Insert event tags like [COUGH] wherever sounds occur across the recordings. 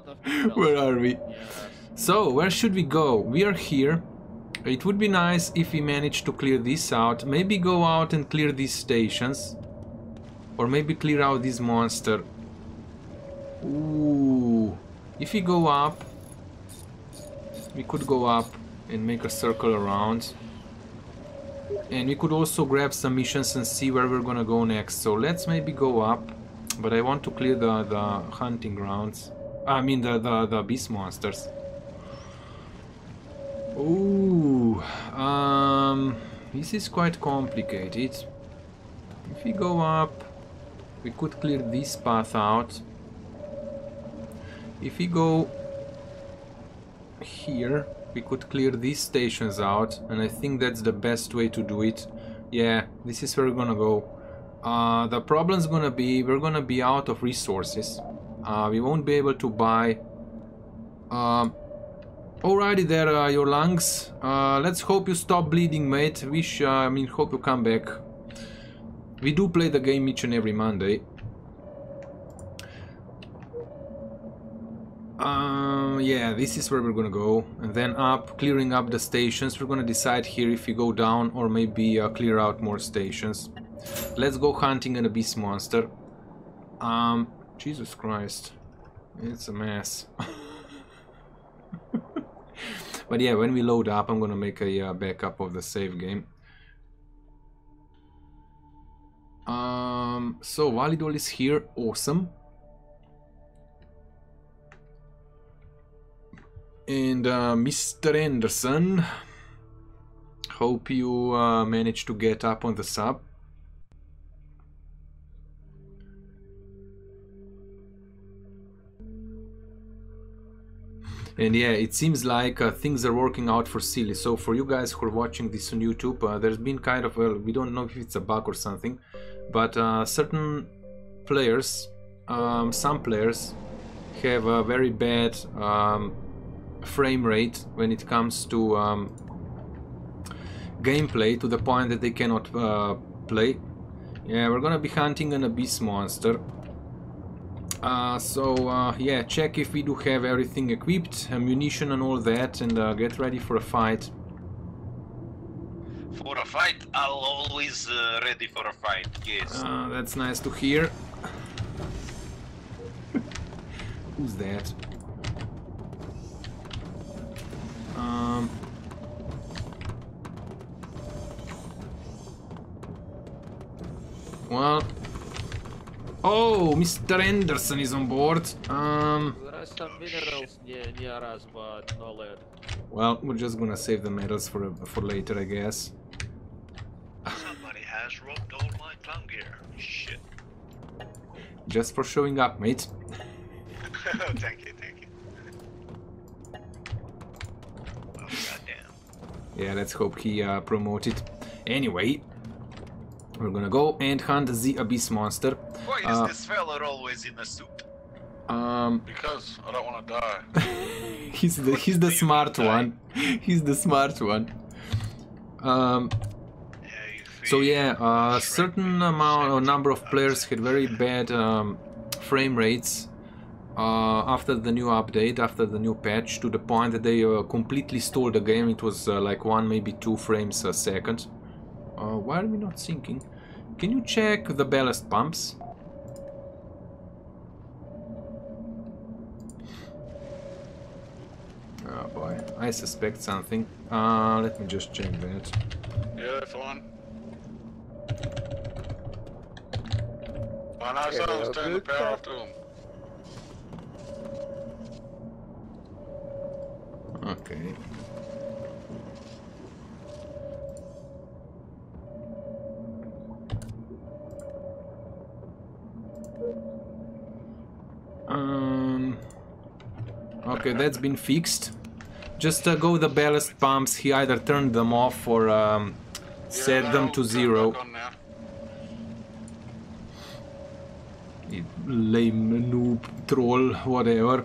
lot of minerals. [LAUGHS] Where are we? Yes. So, where should we go? We are here. It would be nice if we managed to clear this out. Maybe go out and clear these stations. Or maybe clear out this monster. Ooh. If we go up, we could go up and make a circle around. And we could also grab some missions and see where we're gonna go next. So let's maybe go up. But I want to clear the, the hunting grounds. I mean the, the, the beast monsters. Ooh, um, this is quite complicated. If we go up, we could clear this path out. If we go here, we could clear these stations out, and I think that's the best way to do it. Yeah, this is where we're gonna go. Uh, the problem's gonna be we're gonna be out of resources. Uh, we won't be able to buy. Um, alrighty there, uh, your lungs. Uh, let's hope you stop bleeding, mate. Wish, uh, I mean, hope you come back. We do play the game each and every Monday. Um, yeah, this is where we're gonna go. And then up, clearing up the stations. We're gonna decide here if we go down or maybe uh, clear out more stations. Let's go hunting an abyss monster. Um, Jesus Christ. It's a mess. [LAUGHS] but yeah, when we load up, I'm gonna make a uh, backup of the save game. Um, so Validol is here, awesome. And uh, Mr. Anderson, hope you uh, managed to get up on the sub. And yeah, it seems like uh, things are working out for Silly. So for you guys who are watching this on YouTube, uh, there's been kind of, well, we don't know if it's a bug or something, but uh, certain players, um, some players, have a very bad um, frame rate when it comes to um, gameplay to the point that they cannot uh, play. Yeah, we're gonna be hunting an abyss monster. Uh, so uh, yeah, check if we do have everything equipped, ammunition and all that, and uh, get ready for a fight. For a fight, I'll always uh, ready for a fight. Yes. Uh, that's nice to hear. [LAUGHS] Who's that? Um, well, oh, Mr. Anderson is on board. Um, There are some minerals near, near us, but no lead. well, we're just gonna save the medals for for later, I guess. Somebody has rubbed all my tongue here. Shit. Just for showing up, mate. [LAUGHS] thank you, thank you. Oh, goddamn. Yeah, let's hope he uh, promoted. Anyway, we're gonna go and hunt the abyss monster. Why is Uh, this fella always in a suit? Um, Because I don't want to die. [LAUGHS] he's the he's the smart one. [LAUGHS] He's the smart one. Um, so feel yeah, uh, strength certain amount or number of players had very bad um, frame rates uh, after the new update, after the new patch, to the point that they uh, completely stole the game. It was uh, like one, maybe two frames a second. Uh, why are we not sinking? Can you check the ballast pumps? Oh boy, I suspect something. Uh, let me just check that. Yeah, that's fine. By nice Yeah, sounds, turn the power off to them. Okay. Um. Okay, that's been fixed. Just uh, go the ballast pumps. He either turned them off or um, set them to zero. lame noob troll, whatever.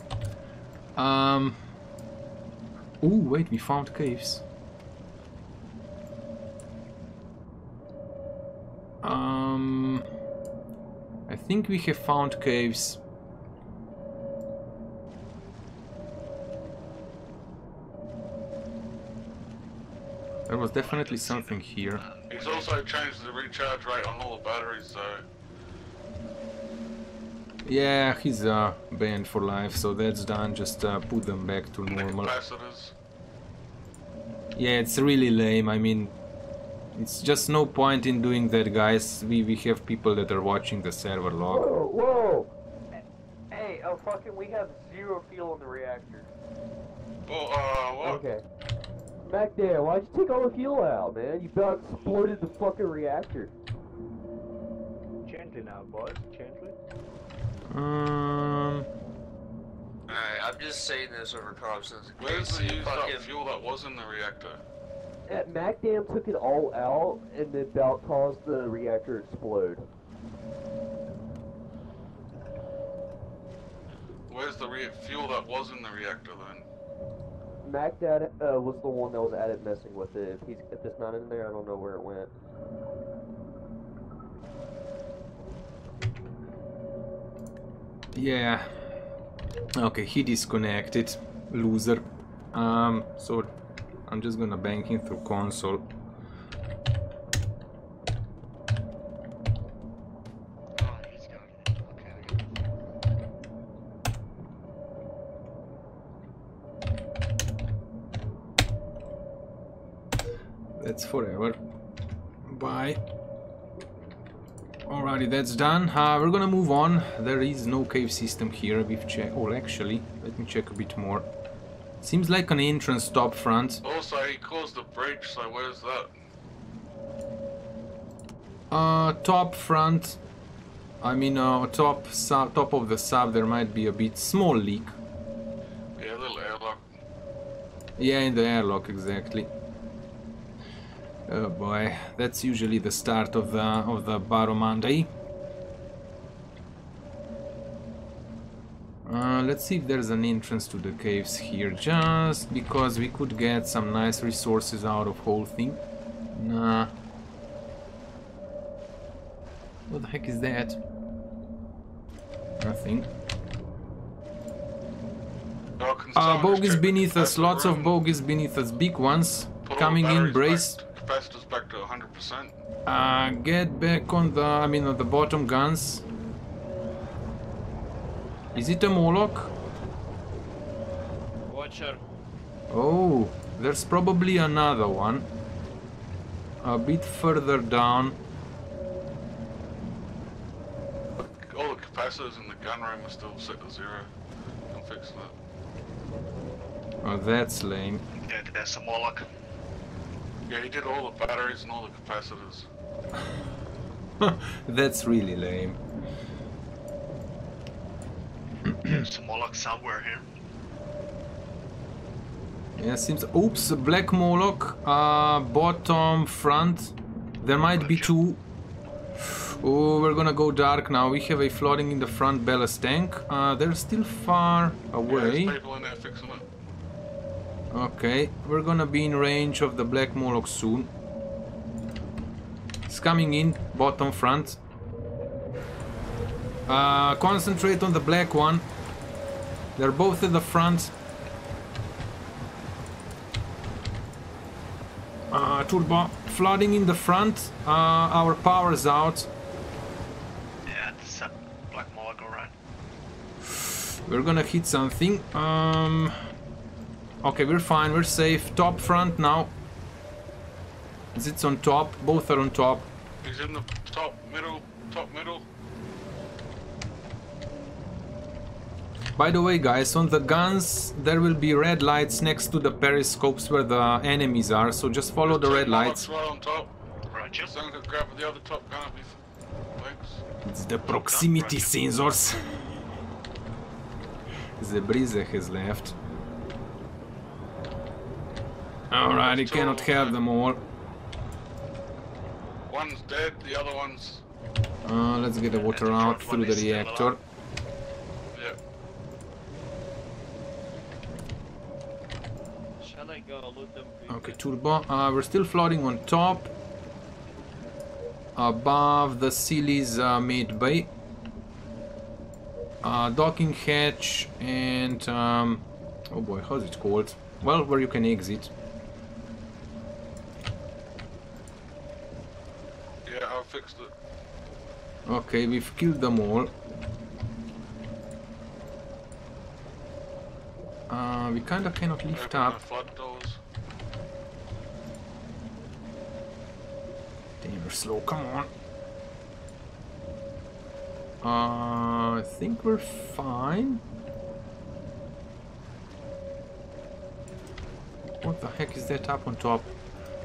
Um. Ooh, wait, we found caves. Um. I think we have found caves. Definitely something here. He's also changed the recharge rate on all the batteries, so Yeah, he's uh, banned for life, so that's done. Just uh, put them back to normal. Yeah, it's really lame. I mean, it's just no point in doing that, guys. We we have people that are watching the server log. Whoa, whoa! Hey, oh fucking, we have zero fuel in the reactor. Oh, uh, what? Okay. Back there, why'd you take all the fuel out, man? You about exploded the fucking reactor. Gently now, boys. Gently. Um, Alright, I'm just saying this over comms. Where's the used fucking- up fuel that was in the reactor? At MacDam took it all out, and it about caused the reactor explode. Where's the re- fuel that was in the reactor then? MacDad uh, was the one that was at it messing with it. If he's if it's not in there, I don't know where it went. yeah. Okay, he disconnected. Loser. Um, so I'm just gonna bank him through console. Oh, he's got it. Okay, I got it. That's forever. Bye. Alrighty, that's done. Uh, we're gonna move on. There is no cave system here. We've checked. Oh, actually, let me check a bit more. Seems like an entrance top front. Also, he caused a breach, so where's that? Uh, top front. I mean, uh, top sub, top of the sub. There might be a bit small leak. Yeah, little airlock. Yeah, in the airlock, exactly. Oh boy, that's usually the start of the of the Baro Monday. Uh, let's see if there's an entrance to the caves here, just because we could get some nice resources out of whole thing. Nah. What the heck is that? Nothing. Uh, bogies beneath us, lots of bogies beneath us, big ones. Put all the Coming in, batteries brace. Back, capacitors back to 100%. Uh, get back on the, I mean, on the bottom guns. Is it a Moloch? Watcher. Oh, there's probably another one. A bit further down. All the capacitors in the gun room are still set to zero. i can fix that. Oh, that's lame. Yeah, there's a Moloch. Yeah, he did all the batteries and all the capacitors. [LAUGHS] that's really lame. There's a Moloch somewhere here. Yeah, seems. Oops, black Moloch. Uh, bottom, front. There might be two. Oh, we're gonna go dark now. We have a flooding in the front ballast tank. Uh, they're still far Yeah, away. there's Okay, we're gonna be in range of the black Moloch soon. It's coming in, bottom front. Uh, concentrate on the black one. They're both at the front. Uh, turbo flooding in the front. Uh, our power's out. Yeah, it's a Black Moloch, alright. We're gonna hit something. Um, okay, we're fine. We're safe. Top front now. It's on top. Both are on top. He's in the top middle, top middle. By the way, guys, on the guns there will be red lights next to the periscopes where the enemies are. So just follow the red lights. right on top. Roger. Grab the other top gun. It's the proximity sensors. [LAUGHS] the breeze has left. Alright, he cannot have them all. One's dead, the other one's. Uh, let's get the water out through the reactor. Yeah. Shall I go loot them? Okay, turbo. Uh, we're still floating on top. Above the Silly's uh, mid bay. Uh, docking hatch and um, oh boy, how's it called? Well, where you can exit. Fixed it. Okay, we've killed them all. Uh, we kinda cannot lift up. the flood doors. Damn, we're slow. Come on. Uh, I think we're fine. What the heck is that up on top?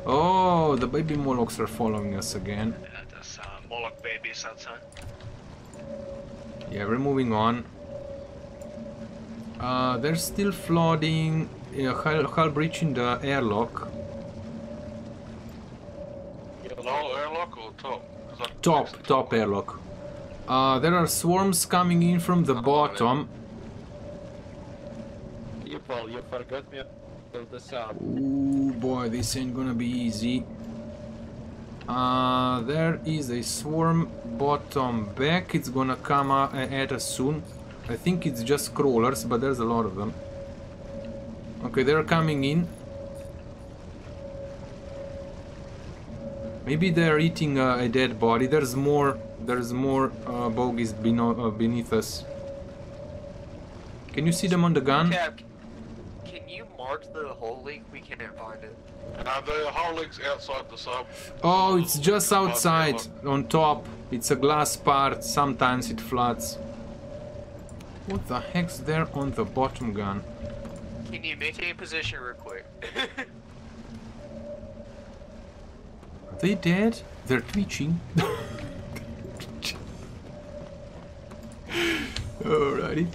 Oh, the baby Molochs are following us again. Yeah, there's uh, Moloch babies outside. Yeah, we're moving on. Uh, they're still flooding, uh, hull, hull breaching the airlock. Low airlock or top? 'Cause I Top, top airlock. Uh, there are swarms coming in from the I'm on it. bottom. You Paul, you forgot me. Build this up. Ooh boy, this ain't gonna be easy. Uh, there is a swarm bottom back. It's gonna come at us soon. I think it's just crawlers, but there's a lot of them. Okay, they're coming in. Maybe they're eating a dead body. There's more. There's more uh, bogies uh, beneath us. Can you see them on the gun? Can you mark the whole leak? We can't find it. Now the whole leak's outside the sub. Oh, it's just outside, on top. It's a glass part, sometimes it floods. What the heck's there on the bottom gun? Can you maintain position real quick? [LAUGHS] Are they dead? They're twitching. [LAUGHS] [LAUGHS] Alrighty.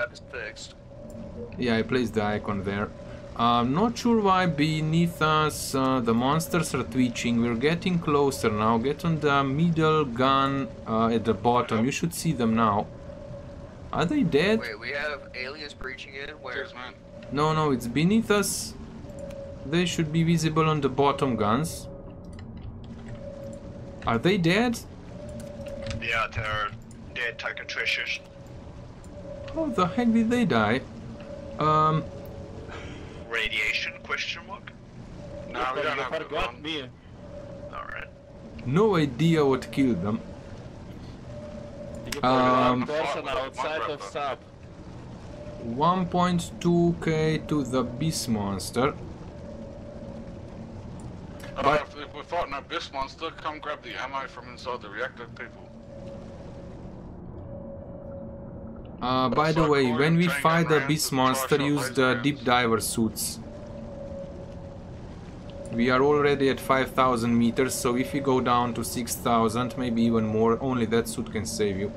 Alright, Cap is fixed. yeah, I placed the icon there. I'm not sure why beneath us uh, the monsters are twitching. We're getting closer now. Get on the middle gun uh, at the bottom. You should see them now. Are they dead? Wait, we have aliens breaching in? Where? Cheers. No, no, it's beneath us. They should be visible on the bottom guns. Are they dead? Yeah, they're dead Tiger threshers. How the heck did they die? Um, Radiation? Question mark. No, we don't have the forgot me. Alright. no idea what killed them. Um, person outside of sub. 1.2k to the beast monster. Uh, But- if, if we're fighting a beast monster, come grab the ammo from inside the reactor, people. Uh, by the way, when we fight the beast monster, use the deep diver suits. We are already at 5000 meters, so if we go down to 6000, maybe even more, only that suit can save you.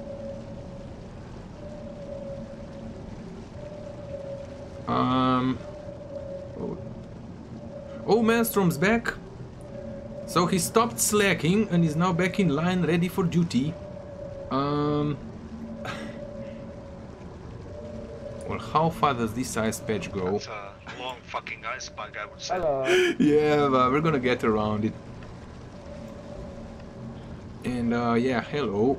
Um. Oh, oh Maelstrom's back. So he stopped slacking and is now back in line, ready for duty. Um. How far does this ice patch go? That's a long fucking ice bug, I would say. Hello. yeah, but we're gonna get around it. And uh, yeah, hello.